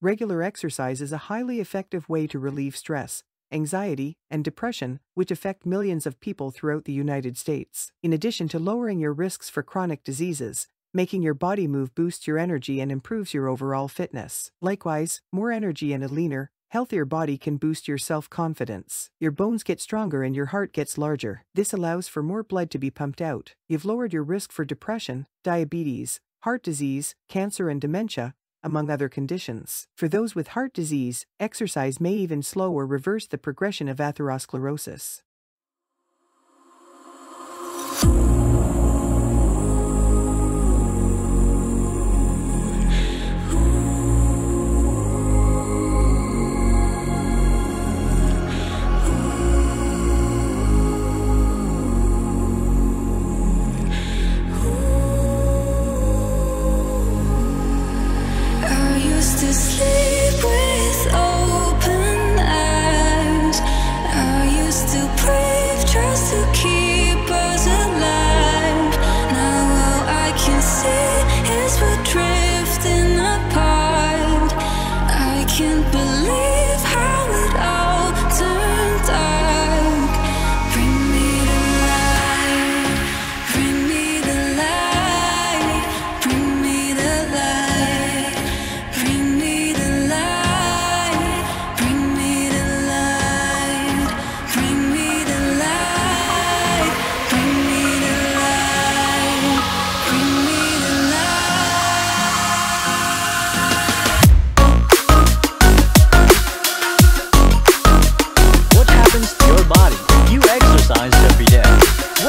regular exercise is a highly effective way to relieve stress, anxiety, and depression, which affect millions of people throughout the United States. In addition to lowering your risks for chronic diseases, making your body move boosts your energy and improves your overall fitness. Likewise, more energy and a leaner, healthier body can boost your self confidence. Your bones get stronger and your heart gets larger. This allows for more blood to be pumped out. You've lowered your risk for depression, diabetes, heart disease, cancer, and dementia, among other conditions. For those with heart disease, exercise may even slow or reverse the progression of atherosclerosis.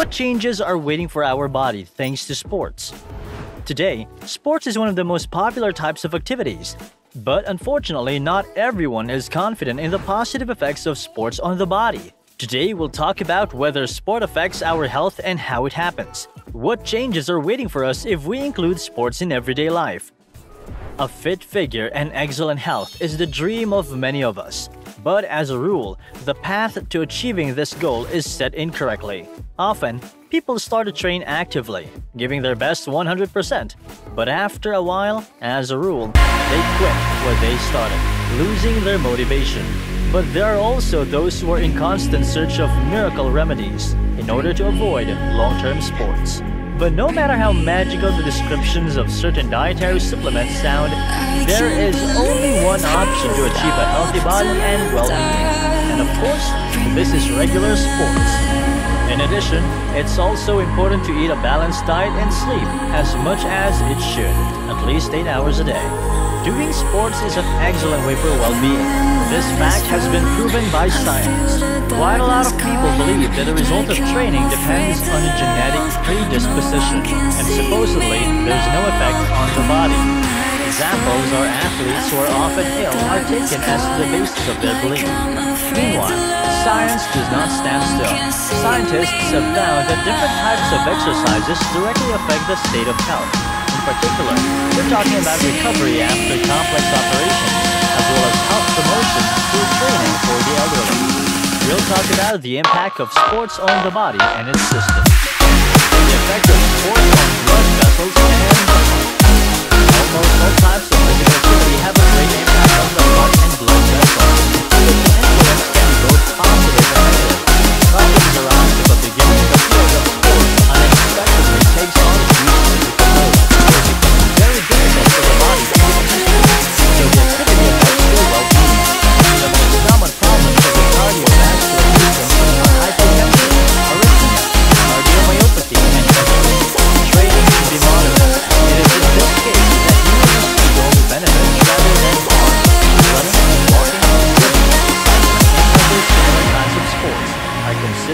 Changes are waiting for our body thanks to sports. Today, sports is one of the most popular types of activities. But unfortunately, not everyone is confident in the positive effects of sports on the body. Today, we'll talk about whether sport affects our health and how it happens. What changes are waiting for us if we include sports in everyday life? A fit figure and excellent health is the dream of many of us. But as a rule, the path to achieving this goal is set incorrectly. Often, people start to train actively, giving their best 100%. But after a while, as a rule, they quit where they started, losing their motivation. But there are also those who are in constant search of miracle remedies in order to avoid long-term sports. But no matter how magical the descriptions of certain dietary supplements sound, there is only one option to achieve a healthy body and well-being. And of course, this is regular sports. In addition, it's also important to eat a balanced diet and sleep as much as it should, at least 8 hours a day. Doing sports is an excellent way for well-being. This fact has been proven by science. Quite a lot of people believe that the result of training depends on a genetic predisposition, and supposedly there's no effect on the body. Examples are athletes who are often ill are taken as the basis of their belief. Meanwhile, science does not stand still. Scientists have found that different types of exercises directly affect the state of health. In particular, we're talking about recovery after complex operations, as well as health promotion through training for the elderly. We'll talk about the impact of sports on the body and its system. The effect of sports on blood vessels and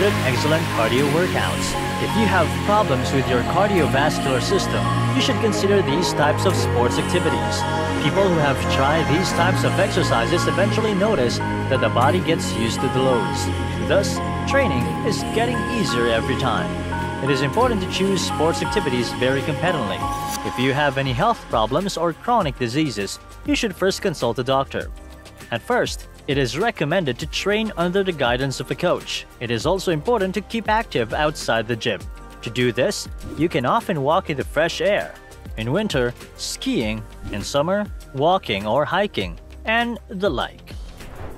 excellent cardio workouts. If you have problems with your cardiovascular system, you should consider these types of sports activities. People who have tried these types of exercises eventually notice that the body gets used to the loads. Thus, training is getting easier every time. It is important to choose sports activities very competently. If you have any health problems or chronic diseases, you should first consult a doctor. At first, it is recommended to train under the guidance of a coach. It is also important to keep active outside the gym. To do this, you can often walk in the fresh air. In winter, skiing. In summer, walking or hiking. and the like.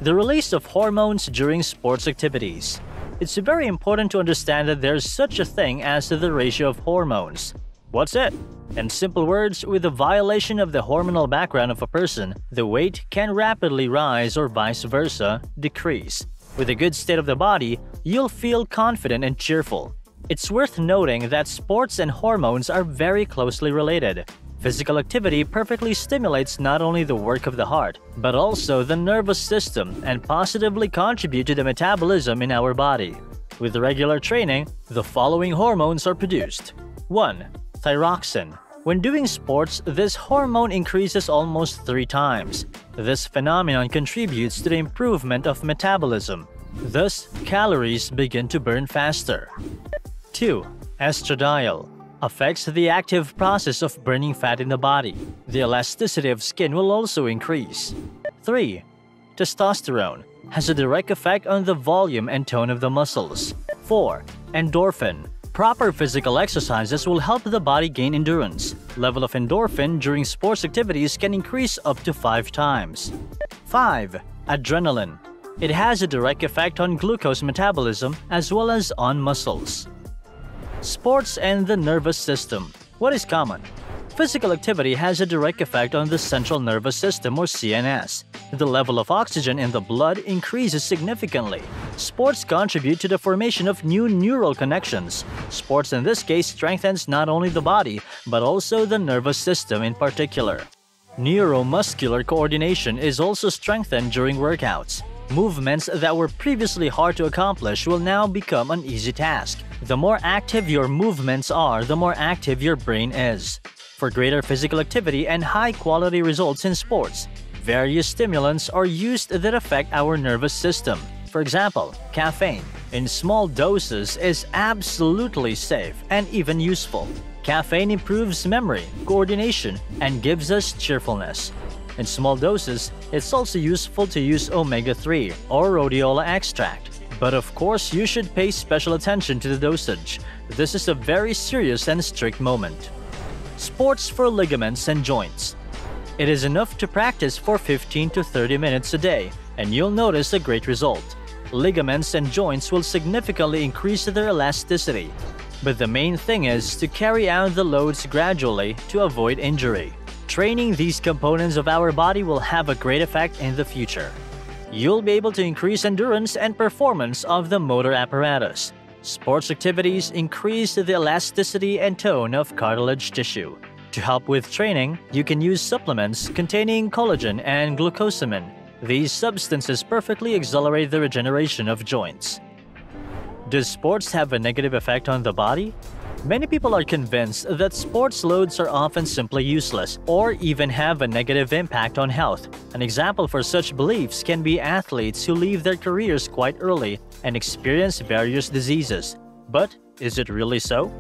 The release of hormones during sports activities. It's very important to understand that there's such a thing as the ratio of hormones. What's it? In simple words, with a violation of the hormonal background of a person, the weight can rapidly rise or vice versa, decrease. With a good state of the body, you'll feel confident and cheerful. It's worth noting that sports and hormones are very closely related. Physical activity perfectly stimulates not only the work of the heart, but also the nervous system and positively contribute to the metabolism in our body. With regular training, the following hormones are produced. 1. Thyroxine. When doing sports, this hormone increases almost three times. This phenomenon contributes to the improvement of metabolism. Thus, calories begin to burn faster. 2. Estradiol affects the active process of burning fat in the body. The elasticity of skin will also increase. 3. Testosterone has a direct effect on the volume and tone of the muscles. 4. Endorphin Proper physical exercises will help the body gain endurance. Level of endorphin during sports activities can increase up to 5 times. 5. Adrenaline It has a direct effect on glucose metabolism as well as on muscles. Sports and the nervous system. What is common? Physical activity has a direct effect on the central nervous system or CNS. The level of oxygen in the blood increases significantly. Sports contribute to the formation of new neural connections. Sports in this case strengthens not only the body, but also the nervous system in particular. Neuromuscular coordination is also strengthened during workouts. Movements that were previously hard to accomplish will now become an easy task. The more active your movements are, the more active your brain is. For greater physical activity and high-quality results in sports, various stimulants are used that affect our nervous system. For example, caffeine, in small doses, is absolutely safe and even useful. Caffeine improves memory, coordination, and gives us cheerfulness. In small doses, it's also useful to use omega-3 or rhodiola extract. But of course, you should pay special attention to the dosage. This is a very serious and strict moment. Sports for ligaments and joints. It is enough to practice for 15 to 30 minutes a day, and you'll notice a great result. Ligaments and joints will significantly increase their elasticity. But the main thing is to carry out the loads gradually to avoid injury. Training these components of our body will have a great effect in the future. You'll be able to increase endurance and performance of the motor apparatus. Sports activities increase the elasticity and tone of cartilage tissue. To help with training, you can use supplements containing collagen and glucosamine. These substances perfectly accelerate the regeneration of joints. Does sports have a negative effect on the body? Many people are convinced that sports loads are often simply useless or even have a negative impact on health. An example for such beliefs can be athletes who leave their careers quite early and experience various diseases. But is it really so?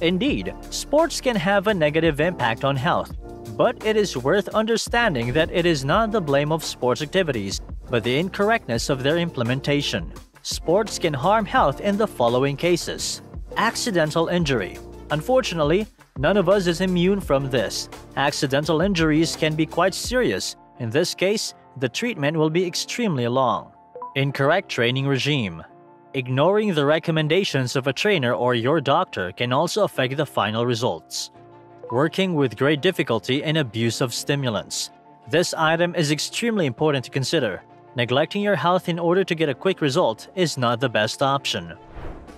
Indeed, sports can have a negative impact on health, but it is worth understanding that it is not the blame of sports activities, but the incorrectness of their implementation. Sports can harm health in the following cases Accidental injury. Unfortunately, none of us is immune from this. Accidental injuries can be quite serious. In this case, the treatment will be extremely long. Incorrect training regime. Ignoring the recommendations of a trainer or your doctor can also affect the final results. Working with great difficulty and abuse of stimulants. This item is extremely important to consider. Neglecting your health in order to get a quick result is not the best option.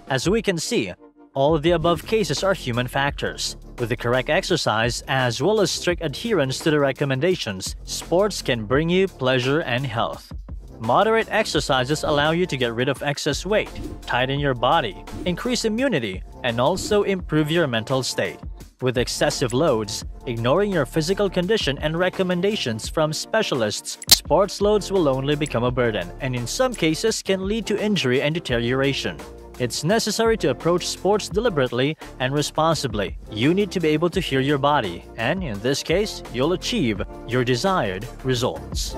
As we can see, all the above cases are human factors. With the correct exercise, as well as strict adherence to the recommendations, sports can bring you pleasure and health. Moderate exercises allow you to get rid of excess weight, tighten your body, increase immunity, and also improve your mental state. With excessive loads, ignoring your physical condition and recommendations from specialists, sports loads will only become a burden and in some cases can lead to injury and deterioration. It's necessary to approach sports deliberately and responsibly. You need to be able to hear your body, and in this case, you'll achieve your desired results.